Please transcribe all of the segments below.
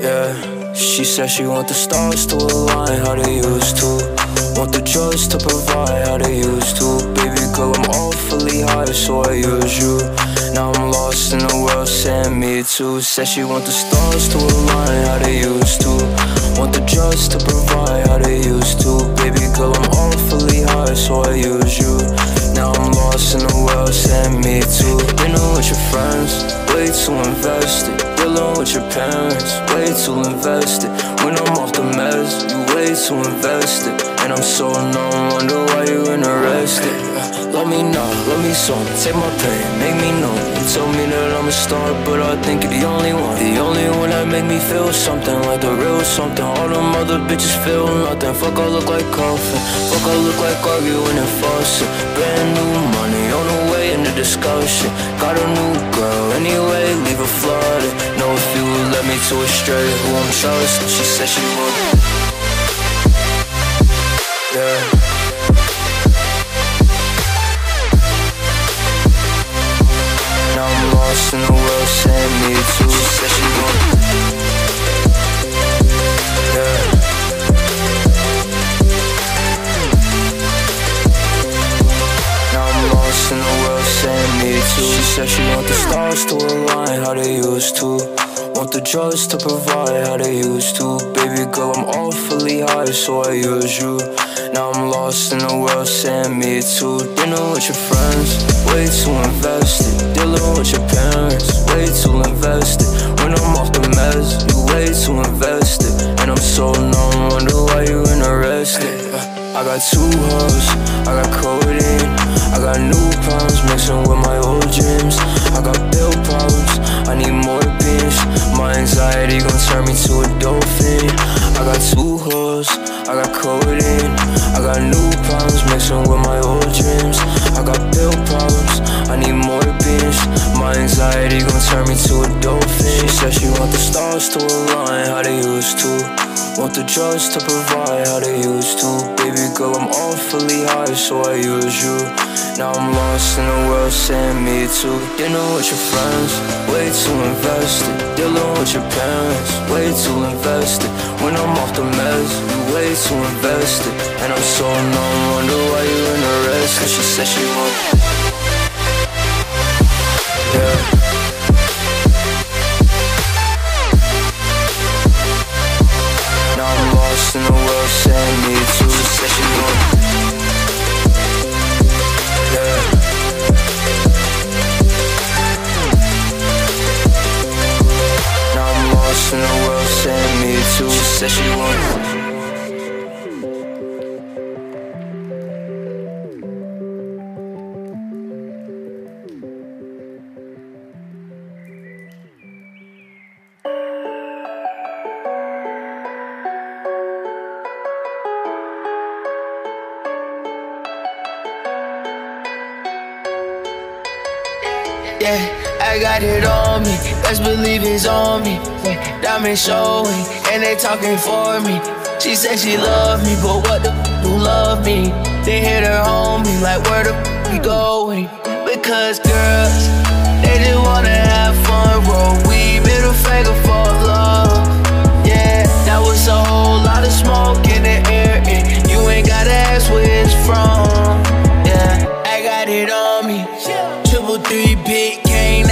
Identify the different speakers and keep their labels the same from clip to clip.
Speaker 1: Yeah, she said she want the stars to align how they used to. Want the drugs to provide how they used to. Baby girl, I'm awfully high, so I use you. Now I'm lost in the world, saying me to. Said she want the stars to align how they used to. World, me too. Dinner with your friends, way too invested. Dealing with your parents, way too invested. When I'm off the meds, you way too invested. And I'm so numb, wonder why you interested. Uh, Love me now, love me so, take my pain, make me know. You me that I'm a star, but I think you're the only one. The only one that make me feel something like the real something. All them other bitches feel nothing. Fuck, I look like coffin. Fuck, I look like arguing and fussing. Brand new money the discussion. Got a new girl anyway, leave her flooded. Know if you would let me to a straight who I'm trusting. She said she would. Yeah. Now I'm lost in the world, saying me too. She said Lost in the world, saying me too. She said she want the stars to align how they used to. Want the drugs to provide how they used to. Baby girl, I'm awfully high, so I use you. Now I'm lost in the world, saying me too. Dinner with your friends, way too invested. Dealing with your parents, way too invested. When I'm off the meds, you way too invested. And I'm so numb, wonder why you interested. I got two hoes, I got codeine, I got new problems mixing with my old dreams. I got bill problems, I need more beans. My anxiety gon' turn me to a dolphin. I got two hoes, I got codeine, I got new problems mixing with my old dreams. I got bill problems, I need more beans. My anxiety gon' turn me to a dolphin. She said she want the stars to align how they used to. Want the drugs to provide how they used to. Baby girl, I'm awfully high, so I use you. Now I'm lost in the world, saying me too. Dinner with your friends, way too invested. Dealing with your parents, way too invested. When I'm off the meds, you way too invested. And I'm so numb, wonder why you interested. She said she want. Said she want. Yeah,
Speaker 2: I got it on me. Best believe it's on me. Yeah, diamond showing, and they talking for me. She said she love me, but what the f- who love me? They hit her homie, like where the f- we going? Because girls, they just wanna have fun, roll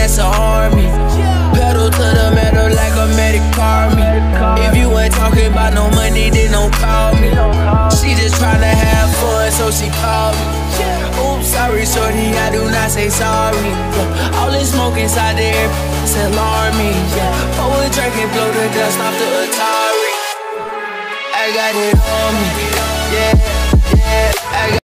Speaker 2: that's a army. Pedal to the metal like a medic car me. If you ain't talking about no money, then don't call me. She just tryna have fun, so she called me. Oops, sorry, shorty, I do not say sorry. All this smoke inside the air, it's alarming. Yeah. Pour a drink and blow the dust off the Atari. I got it on me, yeah, yeah. I got